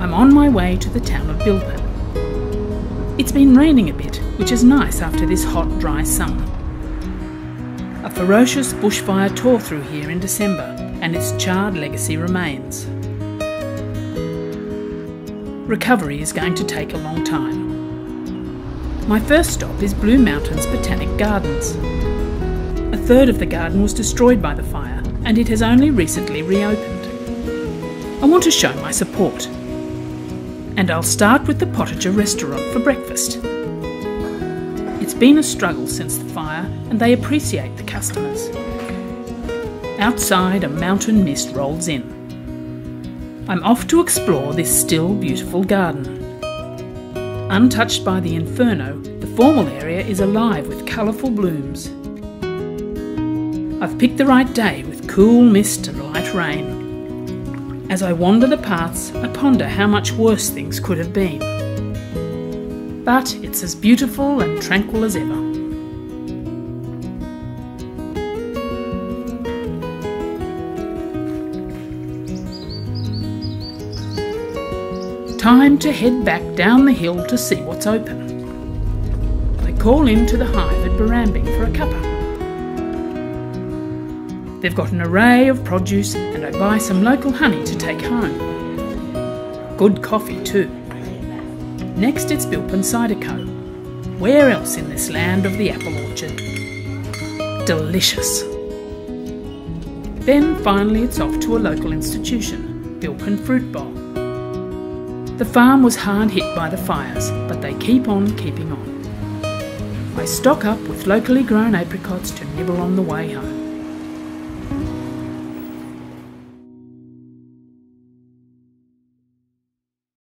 I'm on my way to the town of Bilpin. It's been raining a bit, which is nice after this hot, dry summer. A ferocious bushfire tore through here in December, and its charred legacy remains. Recovery is going to take a long time. My first stop is Blue Mountains Botanic Gardens. A third of the garden was destroyed by the fire, and it has only recently reopened. I want to show my support. And I'll start with the Potager restaurant for breakfast. It's been a struggle since the fire, and they appreciate the customers. Outside, a mountain mist rolls in. I'm off to explore this still beautiful garden. Untouched by the inferno, the formal area is alive with colourful blooms. I've picked the right day with cool mist and light rain. As I wander the paths, I ponder how much worse things could have been. But it's as beautiful and tranquil as ever. Time to head back down the hill to see what's open. I call in to the hive at Berambing for a cuppa. They've got an array of produce and I buy some local honey to take home. Good coffee too. Next it's Bilpin Cider Co. Where else in this land of the apple orchard? Delicious. Then finally it's off to a local institution, Bilpin Fruit Bowl. The farm was hard hit by the fires, but they keep on keeping on. I stock up with locally grown apricots to nibble on the way home.